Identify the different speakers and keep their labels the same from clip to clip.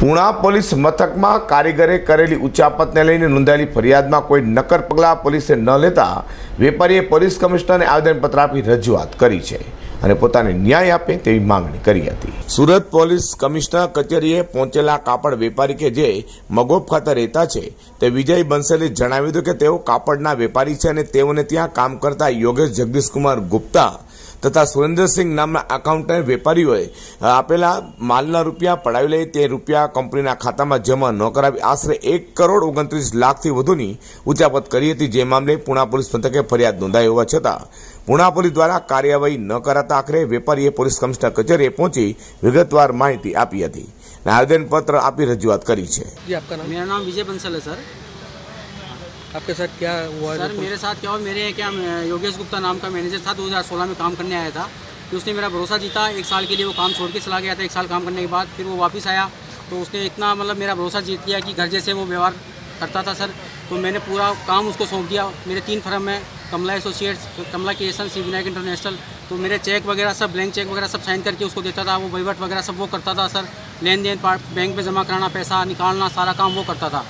Speaker 1: Puna police મથકમાં કારીગરે કરેલી ઉચ્ચાપતને લઈને નોંધાયેલી ફરિયાદમાં કોઈ નક્કર પગલાં પોલીસે ન લેતા વેપારીએ પોલીસ કમિશનરને આવેદનપત્ર આપી રજૂઆત કરી છે અને પોતાને ન્યાય આપે તેવી માંગણી કરી હતી. સુરત પોલીસ કમિશનર કચેરીએ પહોંચેલા કાપડ વેપારી કે જે મગોપ ખાતે રહેતા છે તે વિજય બંસલે જણાવ્યું હતું કે તેઓ કાપડના વેપારી છે અને તેઓને ત્યાં કામ કરતા યોગેશ જગદીશકુમાર ગુપ્તા તથા સુરેન્દ્રસિંહ નામના એકાઉન્ટન્ટ વેપારીઓએ આપેલા માલના રૂપિયા પડાવી લઈ તે રૂપિયા કંપનીના ખાતામાં જમા ન કરાવી. આશરે એક કરોડ ઓગણત્રીસ લાખથી વધુની ઉચાપત કરી હતી જે મામલે પુણા પોલીસ મથકે ફરિયાદ નોંધાઈ હોવા છતાં પૂણા પોલીસ દ્વારા કાર્યવાહી ન કરાતા આખરે વેપારીએ પોલીસ કમિશનર કચેરીએ પહોંચી વિગતવાર માહિતી આપી હતી. અને આવેદનપત્ર આપી રજૂઆત કરી છે.
Speaker 2: મેરા નામ વિજય બંસલ સર.
Speaker 3: आपके साथ क्या हुआ
Speaker 2: सर मेरे साथ क्या हुआ? मेरे क्या योगेश गुप्ता नाम का मैनेजर था 2016 में काम करने आया था। कि उसने मेरा भरोसा जीता एक साल के लिए वो काम छोड़ के चला गया था एक साल काम करने के बाद फिर वो वापस आया। तो उसने इतना मतलब मेरा भरोसा जीत लिया कि घर जैसे वो व्यवहार करता था सर। तो मैंने पूरा काम उसको सौंप दिया। मेरे तीन फर्म है कमला एसोसिएट्स कमला केसन सी विनायक इंटरनेशनल। तो मेरे चेक वगैरह सब ब्लैंक चेक वगैरह सब साइन करके उसको देता था। वो वहीवट वगैरह सब वो करता था सर। लेन देन बैंक में जमा कराना पैसा निकालना सारा काम वो करता था।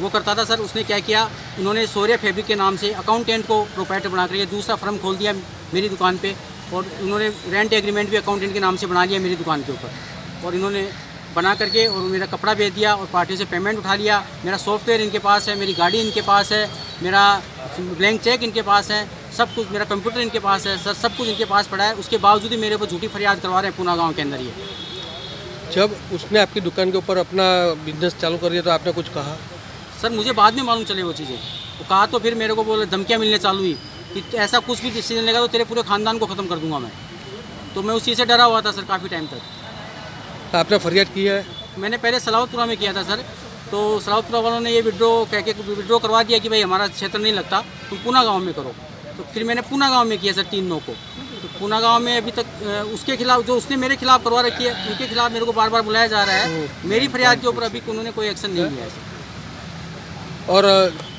Speaker 2: वो करता था, सर, उसने क्या किया? उन्होंने सोरे फैब्रिक के नाम से अकाउंटेंट को प्रोपराइटर बना करके दूसरा फर्म खोल दिया मेरी दुकान पे और उन्होंने रेंट एग्रीमेंट भी अकाउंटेंट के नाम से बना लिया मेरी दुकान के ऊपर। और इन्होंने बना करके और मेरा कपड़ा भेज दिया और पार्टी से पेमेंट उठा लिया। मेरा सॉफ्टवेयर इनके पास है, मेरी गाड़ी इनके पास है, मेरा ब्लैंक चेक इनके पास है, सब कुछ, मेरा कंप्यूटर इनके पास है, सर, सब कुछ इनके पास पड़ा है। उसके बावजूद ही मेरे को झूठी फरियाद करवा रहे हैं पूना गाँव के अंदर ये।
Speaker 3: जब उसने आपकी दुकान के ऊपर अपना बिज़नेस चालू कर दिया तो आपने कुछ कहा?
Speaker 2: सर मुझे बाद में मालूम चले वो चीज़ें। वो कहा तो फिर मेरे को बोले धमकियाँ मिलने चालू हुई कि ऐसा कुछ भी डिसीज़न लेगा तो तेरे पूरे खानदान को ख़त्म कर दूँगा मैं। तो मैं उस चीज़ से डरा हुआ था सर काफ़ी टाइम तक।
Speaker 3: तो आपने फरियाद किया है?
Speaker 2: मैंने पहले सलावतपुरा में किया था सर। तो सलावतपुरा वालों ने ये विड्रो कह के विड्रो करवा दिया कि भाई हमारा क्षेत्र नहीं लगता तुम पूना गाँव में करो। तो फिर मैंने पूना गाँव में किया सर तीन नौ को। तो पूना गाँव में अभी तक उसके खिलाफ जो उसने मेरे खिलाफ करवा रखी है उनके खिलाफ मेरे को बार बार बुलाया जा रहा है। मेरी फरियाद के ऊपर अभी उन्होंने कोई एक्शन नहीं लिया है सर
Speaker 3: और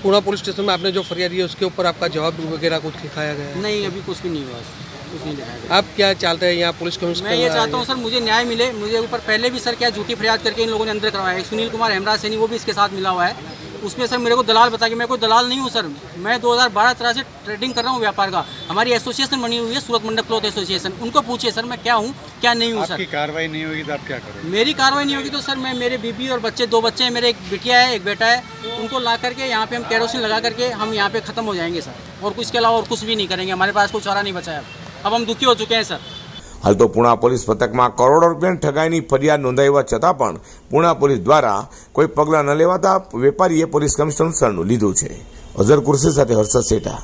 Speaker 3: पूना पुलिस स्टेशन में आपने जो फरियाद दी है उसके ऊपर आपका जवाब वगैरह कुछ लिखाया गया है?
Speaker 2: नहीं अभी कुछ भी नहीं हुआ। कुछ नहीं गया।
Speaker 3: आप क्या चाहते हैं यहाँ पुलिस कमिश्नर
Speaker 2: मैं ये चाहता हूँ? सर मुझे न्याय मिले। मुझे ऊपर पहले भी सर क्या झूठी फरियाद करके इन लोगों ने अंदर करवाया है? सुनील कुमार हेमराज सैनी वो भी इसके साथ मिला हुआ है। उसमें सर मेरे को दलाल बता कि मैं कोई दलाल नहीं हूँ सर। मैं 2012 तरह से ट्रेडिंग कर रहा हूँ व्यापार का। हमारी एसोसिएशन बनी हुई है सूरत मंडल क्लॉथ एसोसिएशन उनको पूछिए सर मैं क्या हूँ क्या नहीं हूँ सर।
Speaker 4: आपकी कार्रवाई नहीं होगी तो आप क्या करोगे?
Speaker 2: मेरी कार्रवाई नहीं होगी तो सर मैं मेरे बीबी और बच्चे दो बच्चे हैं मेरे एक बिटिया है एक बेटा है उनको ला करके यहाँ पे हम कैरोसिन लगा करके हम यहाँ पे ख़त्म हो जाएँगे सर। और कुछ के अलावा और कुछ भी नहीं करेंगे हमारे पास कोई चारा नहीं बचा है। अब अब हम दुखी हो चुके हैं सर।
Speaker 1: હાલ તો પુણા પોલીસ મથકમાં કરોડો રૂપિયાની ઠગાઈની ફરિયાદ નોંધાવવા છતાં પણ પુણા પોલીસ દ્વારા કોઈ પગલાં ન લેવાતા વેપારીએ પોલીસ કમિશનરનું શરણું લીધું છે. અઝર કુર્સી સાથે હર્ષદ સેઠા.